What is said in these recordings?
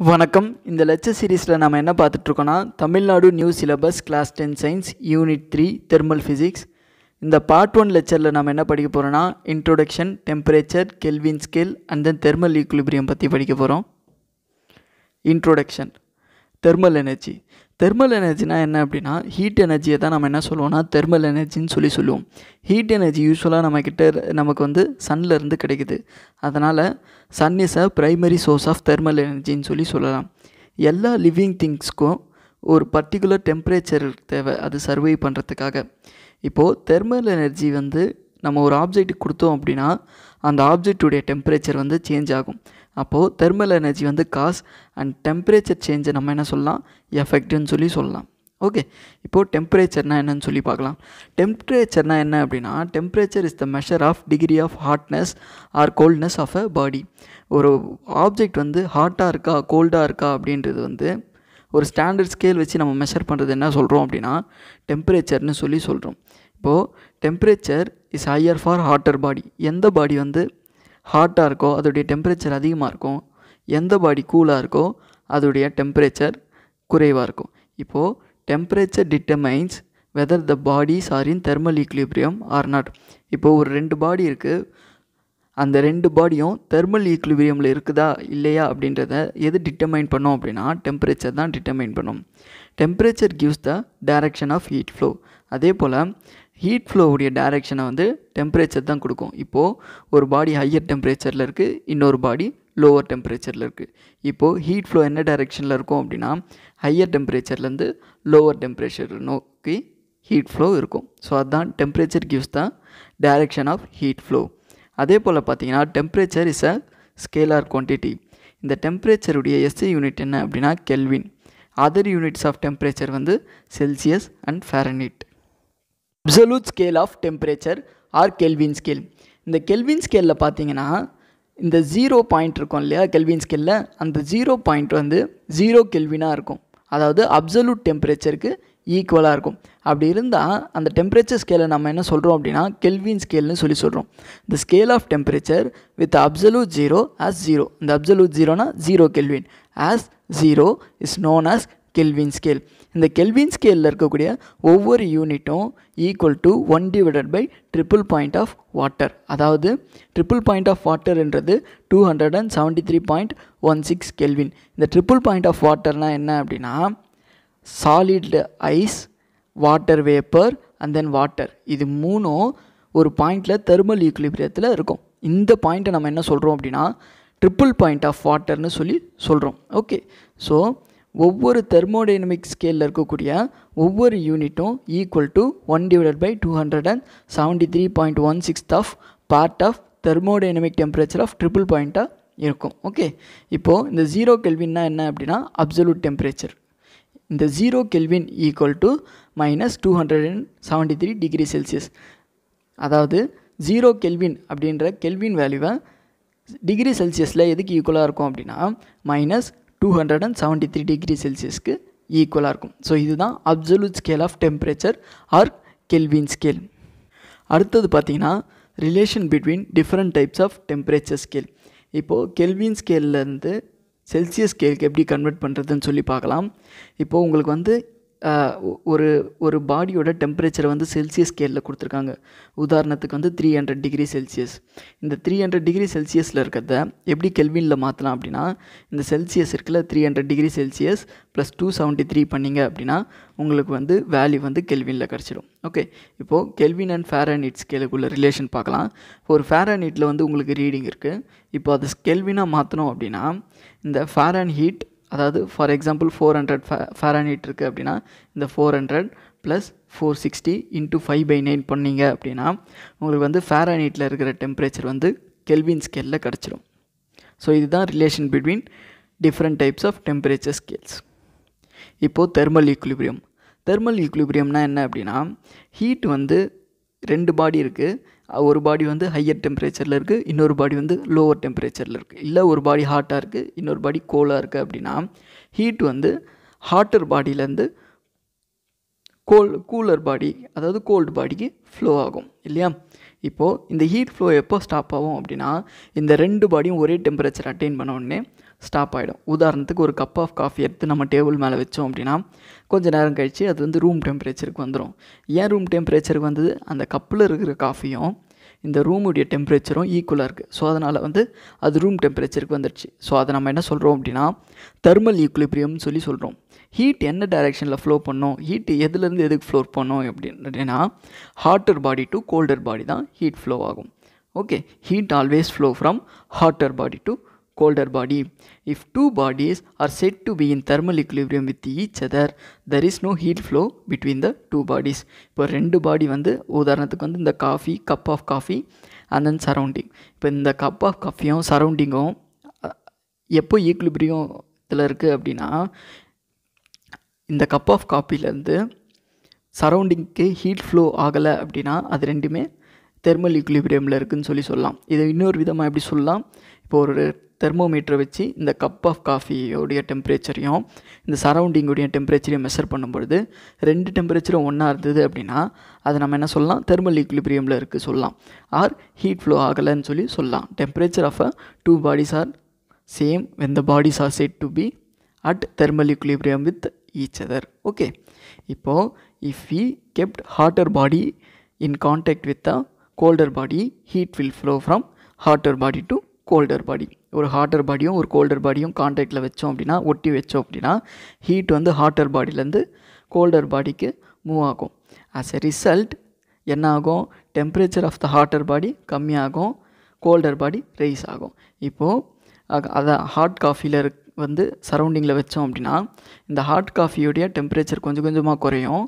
வணக்கம். இந்த லெக்சர் சீரீஸில் நம்ம என்ன பார்த்துட்ருக்கோன்னா Tamil Nadu new syllabus class ten science unit three thermal physics இந்த பார்ட் ஒன் லெக்சரில் நம்ம என்ன படிக்க போகிறோன்னா introduction temperature Kelvin scale and then thermal equilibrium பற்றி படிக்க போகிறோம் இன்ட்ரோடக்ஷன் தெர்மல் எனர்ஜி தெர்மல் எனர்ஜினா என்ன அப்படின்னா ஹீட் எனர்ஜியை தான் நம்ம என்ன சொல்லுவோம்னா தெர்மல் எனர்ஜின்னு சொல்லி சொல்லுவோம். ஹீட் எனர்ஜி யூஸ்வலாக நம்மக்கிட்ட நமக்கு வந்து சன்ல இருந்து கிடைக்குது. அதனால் sun is a primary source of thermal எனர்ஜின்னு சொல்லி சொல்லலாம். எல்லா லிவிங் திங்ஸ்க்கும் ஒரு பர்டிகுலர் டெம்பரேச்சர் தேவை. அது சர்வை பண்ணுறதுக்காக இப்போது தெர்மல் எனர்ஜி வந்து நம்ம ஒரு ஆப்ஜெக்ட் கொடுத்தோம் அப்படின்னா அந்த ஆப்ஜெக்டுடைய டெம்பரேச்சர் வந்து சேஞ்ச் ஆகும். அப்போது தெர்மல் எனர்ஜி வந்து காஸ் அண்ட் டெம்பரேச்சர் சேஞ்சை நம்ம என்ன சொல்லலாம்? எஃபெக்ட்னு சொல்லி சொல்லலாம். ஓகே இப்போது டெம்பரேச்சர்னால் என்னன்னு சொல்லி பார்க்கலாம். டெம்பரேச்சர்னால் என்ன அப்படின்னா temperature is the measure of degree of hotness or coldness of a body ஒரு ஆப்ஜெக்ட் வந்து ஹாட்டாக இருக்கா கோல்டாக இருக்கா அப்படின்றது வந்து ஒரு ஸ்டாண்டர்ட் ஸ்கேல் வச்சு நம்ம மெஷர் பண்ணுறது என்ன சொல்கிறோம் அப்படின்னா டெம்பரேச்சர்னு சொல்லி சொல்கிறோம் இப்போது temperature is higher for hotter body எந்த பாடி வந்து ஹாட்டாக இருக்கோ அதோடைய டெம்பரேச்சர் அதிகமாக இருக்கும் எந்த பாடி கூலாக இருக்கோ அதோடைய டெம்பரேச்சர் குறைவாக இருக்கும். இப்போது temperature determines whether the bodies are in thermal equilibrium or not இப்போது ஒரு ரெண்டு பாடி இருக்குது அந்த ரெண்டு பாடியும் தெர்மல் ஈக்லிபிரியமில் இருக்குதா இல்லையா அப்படின்றத எது டிட்டர்மைன் பண்ணோம் அப்படின்னா டெம்பரேச்சர் தான் டிட்டர்மைன் பண்ணும். Temperature gives the direction of heat flow அதே போல் ஹீட் ஃப்ளோவுடைய டைரக்ஷனை வந்து டெம்பரேச்சர் தான் கொடுக்கும். இப்போது ஒரு பாடி ஹையர் டெம்பரேச்சரில் இருக்குது இன்னொரு பாடி லோவர் டெம்பரேச்சரில் இருக்குது இப்போது ஹீட் ஃப்ளோ என்ன டைரெக்ஷனில் இருக்கும் அப்படின்னா ஹையர் டெம்பரேச்சர்லேருந்து லோவர் டெம்பரேச்சர் நோக்கி ஹீட் ஃப்ளோ இருக்கும். ஸோ அதுதான் டெம்பரேச்சர் கிவ்ஸ் தான் டைரெக்ஷன் ஆஃப் ஹீட் ஃப்ளோ அதே போல் பார்த்தீங்கன்னா temperature is a scalar quantity இந்த டெம்பரேச்சருடைய எஸ்ஐ யூனிட் என்ன அப்படின்னா Kelvin other units of temperature வந்து Celsius and Fahrenheit absolute scale of temperature or Kelvin scale இந்த கெல்வின் ஸ்கேலில் பார்த்தீங்கன்னா இந்த ஜீரோ பாயிண்ட் இருக்கும் இல்லையா கெல்வின் ஸ்கேலில் அந்த ஜீரோ பாயிண்ட் வந்து ஜீரோ கெல்வினாக இருக்கும். அதாவது அப்சலூட் டெம்பரேச்சருக்கு ஈக்குவலாக இருக்கும். அப்படி இருந்தால் அந்த டெம்பரேச்சர் ஸ்கேலை நம்ம என்ன சொல்கிறோம் அப்படின்னா கெல்வின் ஸ்கேல்னு சொல்லி சொல்கிறோம் இந்த scale of temperature with absolute zero as zero இந்த absolute ஜீரோனா zero Kelvin as zero is known as Kelvin scale இந்த கெல்வின் ஸ்கேலில் இருக்கக்கூடிய ஒவ்வொரு யூனிட்டும் equal to one divided by triple point of water அதாவது triple point of வாட்டர்ன்றது two hundred and seventy three point one six Kelvin இந்த triple point of வாட்டர்னால் என்ன அப்படின்னா solid ice water vapour and then water இது மூணும் ஒரு பாயிண்டில் thermal ஈக்குலிபிரியத்தில் இருக்கும். இந்த பாயிண்ட்டை நம்ம என்ன சொல்கிறோம் அப்படின்னா ட்ரிபிள் பாயிண்ட் ஆஃப் வாட்டர்னு சொல்லி சொல்கிறோம் ஓகே ஸோ ஒவ்வொரு தெர்மோடைனமிக் ஸ்கேலில் இருக்கக்கூடிய ஒவ்வொரு யூனிட்டும் equal to one divided by two hundred and seventy three point one sixth of part of thermodynamic temperature of triple பாயிண்ட்டாக இருக்கும். ஓகே இப்போது இந்த ஜீரோ கெல்வின்னா என்ன அப்படின்னா அப்சல்யூட் டெம்பரேச்சர் இந்த zero Kelvin equal to minus two hundred and seventy three degree Celsius அதாவது zero kelvin அப்படின்ற கெல்வின் வேல்யூவை டிகிரி செல்சியஸில் எதுக்கு ஈக்குவலாக இருக்கும் அப்படின்னா minus two hundred and seventy three degree செல்சியஸ்க்கு ஈக்குவலாக இருக்கும். ஸோ இதுதான் absolute scale of temperature or Kelvin scale அடுத்தது பார்த்திங்கன்னா relation between different types of temperature scale இப்போது கெல்வின் ஸ்கேல்லேருந்து செல்சியஸ் ஸ்கேலுக்கு எப்படி கன்வெர்ட் பண்ணுறதுன்னு சொல்லி பார்க்கலாம். இப்போது உங்களுக்கு வந்து ஒரு ஒரு பாடியோட டெம்பரேச்சரை வந்து செல்சியஸ் ஸ்கேலில் கொடுத்துருக்காங்க. உதாரணத்துக்கு வந்து த்ரீ ஹண்ட்ரட் டிகிரி செல்சியஸ் இந்த த்ரீ ஹண்ட்ரட் டிகிரி செல்சியஸில் இருக்கிறத எப்படி கெல்வினில் மாற்றலாம் அப்படின்னா இந்த செல்சியஸ் இருக்குல்ல three hundred degree Celsius plus two seventy three பண்ணிங்க அப்படின்னா உங்களுக்கு வந்து வேல்யூ வந்து கெல்வினில் கிடச்சிடும் ஓகே இப்போது கெல்வின் அண்ட் ஃபேரனிட் ஸ்கேலுக்குள்ள ரிலேஷன் பார்க்கலாம். இப்போ ஒரு ஃபேரனிட்டில் வந்து உங்களுக்கு ரீடிங் இருக்குது இப்போ அது கெல்வினாக மாற்றணும் அப்படின்னா இந்த ஃபேரன் ஹீட் அதாவது ஃபார் எக்ஸாம்பிள் ஃபோர் ஹண்ட்ரட் ஃபே ஃபேரானிட் இருக்குது அப்படின்னா இந்த four hundred plus four sixty into five by nine பண்ணிங்க அப்படின்னா உங்களுக்கு வந்து ஃபேரானிட்டில் இருக்கிற டெம்பரேச்சர் வந்து கெல்வின் ஸ்கேலில் கிடச்சிரும். ஸோ இதுதான் relation between different types of temperature scales இப்போது தெர்மல் ஈக்குலிபிரியம் தெர்மல் ஈக்குலிபிரியம்னா என்ன அப்படின்னா ஹீட் வந்து ரெண்டு பாடி இருக்குது ஒரு பாடி வந்து ஹையர் டெம்பரேச்சரில் இருக்குது இன்னொரு பாடி வந்து லோவர் டெம்பரேச்சரில் இருக்குது இல்லை ஒரு பாடி ஹாட்டாக இருக்குது இன்னொரு பாடி கோலாக இருக்குது அப்படின்னா ஹீட் வந்து ஹாட்டர் பாடியிலேருந்து கோல் கூலர் பாடி அதாவது கோல்டு பாடிக்கு ஃப்ளோ ஆகும் இல்லையா? இப்போது இந்த ஹீட் ஃப்ளோ எப்போ ஸ்டாப் ஆகும் அப்படின்னா இந்த ரெண்டு பாடியும் ஒரே டெம்பரேச்சர் அட்டைன் பண்ண உடனே ஸ்டாப் ஆகிடும் உதாரணத்துக்கு ஒரு கப் ஆஃப் காஃபி எடுத்து நம்ம டேபிள் மேலே வச்சோம் அப்படின்னா கொஞ்சம் நேரம் கழித்து அது வந்து ரூம் டெம்பரேச்சருக்கு வந்துடும் ஏன் ரூம் டெம்பரேச்சருக்கு வந்தது? அந்த கப்பில் இருக்கிற காஃபியும் இந்த ரூமுடைய டெம்பரேச்சரும் ஈக்குவலாக இருக்குது ஸோ அதனால் வந்து அது ரூம் டெம்பரேச்சருக்கு வந்துடுச்சு ஸோ அதை நம்ம என்ன சொல்கிறோம் அப்படின்னா தெர்மல் ஈக்குலிபிரியம்னு சொல்லி சொல்கிறோம் ஹீட் என்ன டைரெக்ஷனில் ஃப்ளோ பண்ணும்? ஹீட் எதுலேருந்து எதுக்கு ஃப்ளோ பண்ணோம் அப்படின்னா hotter body to colder body தான் ஹீட் ஃப்ளோ ஆகும். Okay heat always flow from hotter body to colder body. If two bodies are said to be in thermal equilibrium with each other, there is no heat flow between the two bodies. இப்போ ரெண்டு பாடி வந்து உதாரணத்துக்கு வந்து இந்த coffee cup of coffee and then surrounding இப்போ இந்த cup of காஃபியும் சரௌண்டிங்கும் எப்போ equilibrium இருக்குது அப்படின்னா இந்த கப் ஆஃப் காஃபிலேருந்து சரௌண்டிங்க்கு ஹீட் ஃப்ளோ ஆகலை அப்படின்னா அது ரெண்டுமே தெர்மல் ஈக்குலிபிரியமில் இருக்குதுன்னு சொல்லி சொல்லலாம் இதை இன்னொரு விதமாக எப்படி சொல்லலாம் இப்போ ஒரு தெர்மோமீட்டர் வச்சு இந்த கப் ஆஃப் காஃபியோடைய டெம்பரேச்சரையும் இந்த சரௌண்டிங்குடைய டெம்பரேச்சரையும் மெஷர் பண்ணும்பொழுது ரெண்டு டெம்பரேச்சரும் ஒன்றா இருந்தது அப்படின்னா அதை நம்ம என்ன சொல்லலாம்? தெர்மல் ஈக்குலிபிரியமில் இருக்குது சொல்லலாம். ஆர் ஹீட் ஃப்ளோ ஆகலைன்னு சொல்லி சொல்லலாம். Temperature of a two bodies are same when the bodies are set to be at thermal equilibrium with each other okay இப்போது if we kept hotter body in contact with a colder body heat will flow from hotter body to colder body ஒரு hotter பாடியும் ஒரு Coulter பாடியும் கான்டாக்டில் வச்சோம் அப்படின்னா ஒட்டி வச்சோம் அப்படின்னா ஹீட் வந்து ஹாட்டர் பாடியிலேருந்து கோல்டர் பாடிக்கு மூவ் ஆகும். ஆஸ் எ ரிசல்ட் என்ன ஆகும் temperature of the hotter body கம்மியாகும் கோல்டர் பாடி ரைஸ் ஆகும். இப்போது அதை ஹாட் காஃபியில் இருக் வந்து சரௌண்டிங்கில் வச்சோம் அப்படின்னா இந்த ஹாட் காஃபியோடைய டெம்பரேச்சர் கொஞ்சம் கொஞ்சமாக குறையும்.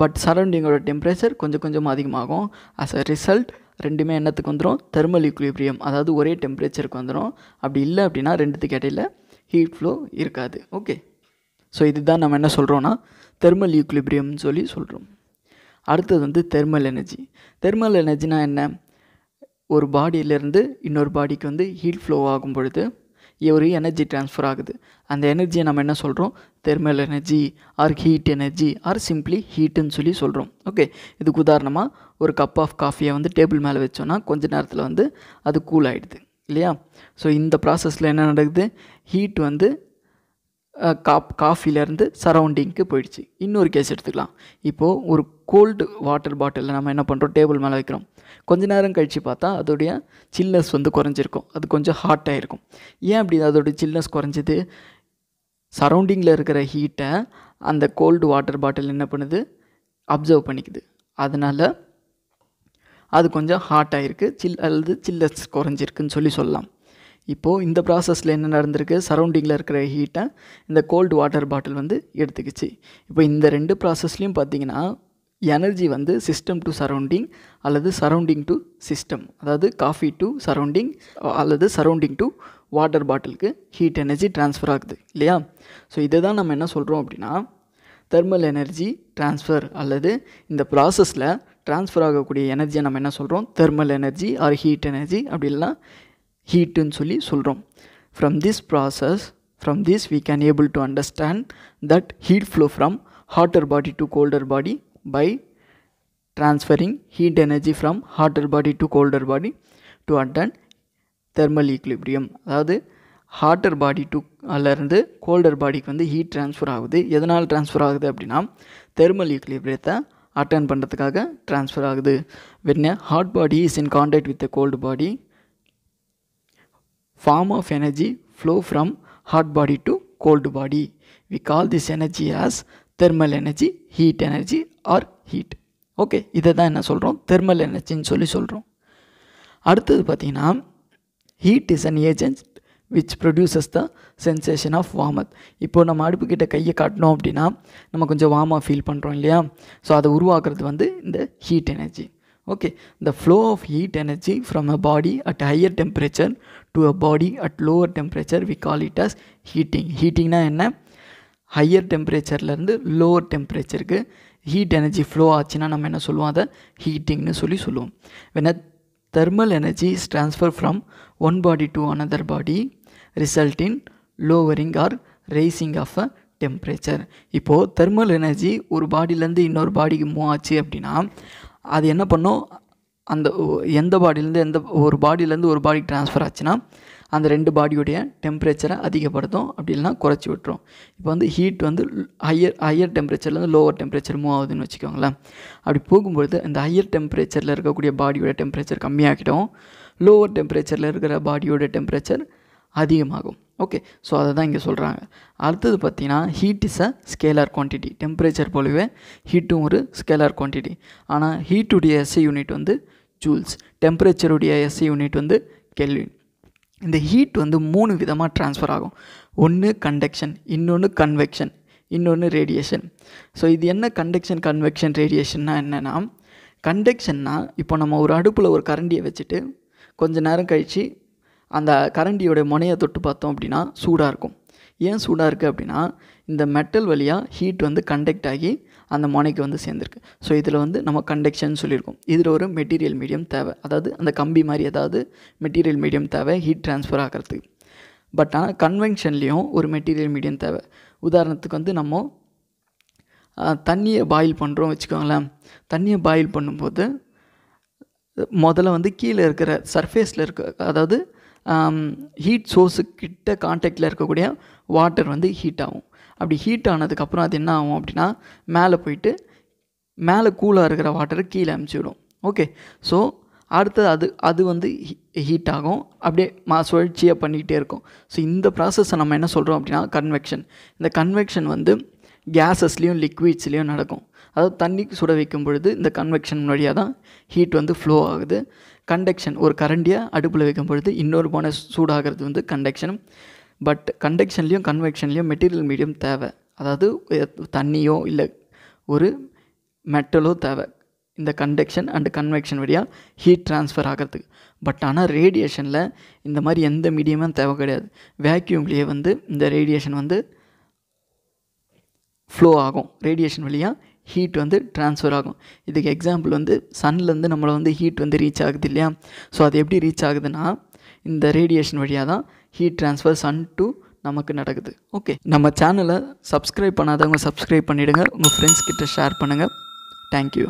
பட் சரௌண்டிங்கோட டெம்பரேச்சர் கொஞ்சம் கொஞ்சமாக அதிகமாகும். ஆஸ் அ ரிசல்ட் ரெண்டுமே என்னத்துக்கு வந்துடும் தெர்மல் ஈக்குலிபிரியம் அதாவது ஒரே டெம்பரேச்சருக்கு வந்துடும் அப்படி இல்லை அப்படின்னா ரெண்டுத்துக்கு இடையில ஹீட் ஃப்ளோ இருக்காது. ஓகே ஸோ இதுதான் நம்ம என்ன சொல்கிறோன்னா தெர்மல் ஈக்குலிபிரியம்னு சொல்லி சொல்கிறோம் அடுத்தது வந்து தெர்மல் எனர்ஜி தெர்மல் எனர்ஜினா என்ன? ஒரு பாடியிலேருந்து இன்னொரு பாடிக்கு வந்து ஹீட் ஃப்ளோ ஆகும் பொழுது ஒரு எனர்ஜி ட்ரான்ஸ்ஃபர் ஆகுது. அந்த எனர்ஜியை நம்ம என்ன சொல்கிறோம் thermal energy or heat energy or simply ஹீட்டுன்னு சொல்லி சொல்கிறோம் ஓகே இதுக்கு உதாரணமாக ஒரு கப் ஆஃப் காஃபியை வந்து டேபிள் மேலே வச்சோன்னா கொஞ்ச நேரத்தில் வந்து அது கூல் ஆகிடுது இல்லையா? ஸோ இந்த ப்ராசஸில் என்ன நடக்குது? ஹீட் வந்து காப் காஃபிலேருந்து சரௌண்டிங்க்கு போயிடுச்சு. இன்னொரு கேஸ் எடுத்துக்கலாம். இப்போது ஒரு கோல்டு வாட்டர் பாட்டிலில் நம்ம என்ன பண்ணுறோம் டேபிள் மேலே வைக்கிறோம். கொஞ்ச நேரம் கழித்து பார்த்தா அதோடைய சில்னஸ் வந்து குறைஞ்சிருக்கும். அது கொஞ்சம் ஹாட்டாக இருக்கும் ஏன் அப்படி அதோடைய சில்னஸ் குறைஞ்சது? சரௌண்டிங்கில் இருக்கிற ஹீட்டை அந்த கோல்டு வாட்டர் பாட்டில் என்ன பண்ணுது? அப்சர்வ் பண்ணிக்குது. அதனால் அது கொஞ்சம் ஹாட்டாக இருக்குது சில் அல்லது சில்லஸ் குறைஞ்சிருக்குன்னு சொல்லி சொல்லலாம். இப்போது இந்த ப்ராசஸில் என்ன நடந்திருக்கு? சரௌண்டிங்கில் இருக்கிற ஹீட்டை இந்த கோல்டு வாட்டர் பாட்டில் வந்து எடுத்துக்கிச்சு. இப்போ இந்த ரெண்டு ப்ராசஸ்லேயும் பார்த்தீங்கன்னா எனர்ஜி வந்து சிஸ்டம் டு சரௌண்டிங் அல்லது சரௌண்டிங் டு சிஸ்டம் அதாவது காஃபி டு சரௌண்டிங் அல்லது சரௌண்டிங் டு வாட்டர் பாட்டிலுக்கு ஹீட் எனர்ஜி ட்ரான்ஸ்ஃபர் ஆகுது இல்லையா? ஸோ இதை தான் நம்ம என்ன சொல்கிறோம் அப்படின்னா தெர்மல் எனர்ஜி ட்ரான்ஸ்ஃபர் அல்லது இந்த ப்ராசஸில் ட்ரான்ஸ்ஃபர் ஆகக்கூடிய எனர்ஜியை நம்ம என்ன சொல்கிறோம் thermal energy or heat energy அப்படி இல்லைனா ஹீட்டுன்னு சொல்லி சொல்கிறோம் from this process from this we can able to understand that heat flow from hotter body to colder body by transferring heat energy from hotter body to colder body to attain thermal equilibrium. அதாவது hotter body to அல்லருந்து colder பாடிக்கு வந்து heat transfer ஆகுது. எதனால் transfer ஆகுது அப்படின்னா thermal ஈக்குலிபிரியத்தை attain பண்ணுறதுக்காக ட்ரான்ஸ்ஃபர் ஆகுது. When hot body is in contact with the cold body form of energy flow from hot body to cold body. We call this energy as thermal energy, heat energy or heat. Okay இதை தான் என்ன சொல்கிறோம் thermal எனர்ஜின்னு சொல்லி சொல்கிறோம் அடுத்தது பார்த்திங்கன்னா heat is an agent which produces the sensation of warmth இப்போ நம்ம அடுப்புக்கிட்ட கையை காட்டினோம் அப்படின்னா நம்ம கொஞ்சம் வார்மாக ஃபீல் பண்ணுறோம் இல்லையா? ஸோ அதை உருவாக்குறது வந்து இந்த heat energy okay the flow of heat energy from a body at higher temperature to a body at lower temperature we call it as heating heatingனா என்ன ஹையர் டெம்பரேச்சர்லேருந்து லோவர் டெம்பரேச்சருக்கு ஹீட் எனர்ஜி ஃப்ளோ ஆச்சுன்னா நம்ம என்ன சொல்லுவோம் அதை ஹீட்டிங்னு சொல்லி சொல்லுவோம் when a thermal energy is transferred from one body to another body result in lowering or raising of a temperature இப்போது தெர்மல் எனர்ஜி ஒரு பாடியிலேருந்து இன்னொரு பாடிக்கு மூவ் ஆச்சு அப்படின்னா அது என்ன பண்ணும்? அந்த எந்த பாடியிலேருந்து எந்த ஒரு பாடியிலேருந்து ஒரு பாடிக்கு ட்ரான்ஸ்ஃபர் ஆச்சுன்னா அந்த ரெண்டு பாடியோடைய டெம்பரேச்சரை அதிகப்படுத்தும். அப்படி இல்லைனா குறைச்சி விட்டுரும். இப்போ வந்து ஹீட் வந்து ஹையர் ஹையர் டெம்பரேச்சர்லேருந்து லோவர் டெம்பரேச்சர் மூவ் ஆகுதுன்னு வச்சுக்கோங்களேன். அப்படி போகும்பொழுது இந்த ஹையர் டெம்பரேச்சரில் இருக்கக்கூடிய பாடியோட டெம்பரேச்சர் கம்மியாகிடும் லோவர் டெம்பரேச்சரில் இருக்கிற பாடியோட டெம்பரேச்சர் அதிகமாகும். ஓகே ஸோ அதை தான் இங்கே சொல்கிறாங்க அடுத்தது பார்த்தீங்கன்னா heat is a scalar quantity temperature போலவே ஹீட்டும் ஒரு ஸ்கேலார் குவான்டிட்டி ஆனால் ஹீட்டுடைய எஸ்ஐ யூனிட் வந்து ஜூல்ஸ் டெம்பரேச்சருடைய எஸ்ஐ யூனிட் வந்து கெல்வின் இந்த ஹீட் வந்து மூணு விதமாக ட்ரான்ஸ்ஃபர் ஆகும். ஒன்று கண்டக்ஷன் இன்னொன்று கன்வெக்ஷன் இன்னொன்று ரேடியேஷன் ஸோ இது என்ன கண்டக்ஷன் கன்வெக்ஷன் ரேடியேஷன்னா என்னென்னா கண்டக்ஷன்னா இப்போ நம்ம ஒரு அடுப்பில் ஒரு கரண்டியை வச்சுட்டு கொஞ்ச நேரம் கழித்து அந்த கரண்டியோட முனையை தொட்டு பார்த்தோம் அப்படின்னா சூடாக இருக்கும். ஏன் சூடாக இருக்குது அப்படின்னா இந்த மெட்டல் வழியாக ஹீட் வந்து கண்டக்ட் ஆகி அந்த முனைக்கு வந்து சேர்ந்துருக்கு. ஸோ இதில் வந்து நம்ம கண்டக்ஷன் சொல்லியிருக்கோம். இதில் ஒரு மெட்டீரியல் மீடியம் தேவை. அதாவது அந்த கம்பி மாதிரி ஏதாவது மெட்டீரியல் மீடியம் தேவை ஹீட் ட்ரான்ஸ்ஃபர் ஆகிறதுக்கு. பட் ஆனால் கன்வென்ஷன்லேயும் ஒரு மெட்டீரியல் மீடியம் தேவை. உதாரணத்துக்கு வந்து நம்ம தண்ணியை பாயில் பண்ணுறோம் வச்சுக்கோங்களேன். தண்ணியை பாயில் பண்ணும்போது முதல்ல வந்து கீழே இருக்கிற சர்ஃபேஸில் இருக்க அதாவது ஹீட் சோர்ஸு கிட்ட காண்டாக்டில் இருக்கக்கூடிய வாட்டர் வந்து ஹீட் ஆகும். அப்படி ஹீட் ஆனதுக்கப்புறம் அது என்ன ஆகும் அப்படின்னா மேலே போயிட்டு மேலே கூலாக இருக்கிற வாட்டரை கீழே அமுச்சிவிடும் ஓகே ஸோ அடுத்தது அது அது வந்து ஹீட் ஆகும். அப்படியே மா சுழற்சியாக பண்ணிக்கிட்டே இருக்கும். ஸோ இந்த ப்ராசஸை நம்ம என்ன சொல்கிறோம் அப்படின்னா கன்வெக்ஷன் இந்த கன்வெக்ஷன் வந்து கேஸஸ்லேயும் லிக்விட்ஸ்லேயும் நடக்கும். அதாவது தண்ணி சுட வைக்கும் பொழுது இந்த கன்வெக்ஷன் வழியாக தான் ஹீட் வந்து ஃப்ளோ ஆகுது. கண்டக்ஷன் ஒரு கரண்டியை அடுப்பில் வைக்கும் பொழுது இன்னொரு போன சூடாகிறது வந்து கண்டக்ஷன் பட் கண்டக்ஷன்லேயும் கன்வெக்ஷன்லேயும் மெட்டீரியல் மீடியம் தேவை. அதாவது தண்ணியோ இல்லை ஒரு மெட்டலோ தேவை. இந்த கண்டக்ஷன் அண்டு கன்வெக்ஷன் வழியாக ஹீட் ட்ரான்ஸ்ஃபர் ஆகிறதுக்கு. பட் ஆனால் ரேடியேஷனில் இந்த மாதிரி எந்த மீடியமும் தேவை கிடையாது. வேக்யூம்லேயே வந்து இந்த ரேடியேஷன் வந்து ஃப்ளோ ஆகும். ரேடியேஷன் வழியாக ஹீட் வந்து ட்ரான்ஸ்ஃபர் ஆகும். இதுக்கு எக்ஸாம்பிள் வந்து சன்லேருந்து நம்மளை வந்து ஹீட் வந்து ரீச் ஆகுது இல்லையா? ஸோ அது எப்படி ரீச் ஆகுதுன்னா இந்த ரேடியேஷன் வழியாக தான் ஹீட் ட்ரான்ஸ்ஃபர் சன் டு நமக்கு நடக்குது. ஓகே நம்ம சேனலை சப்ஸ்கிரைப் பண்ணாதவங்க சப்ஸ்கிரைப் பண்ணிவிடுங்க உங்கள் ஃப்ரெண்ட்ஸ் கிட்ட ஷேர் பண்ணுங்கள் தேங்க்யூ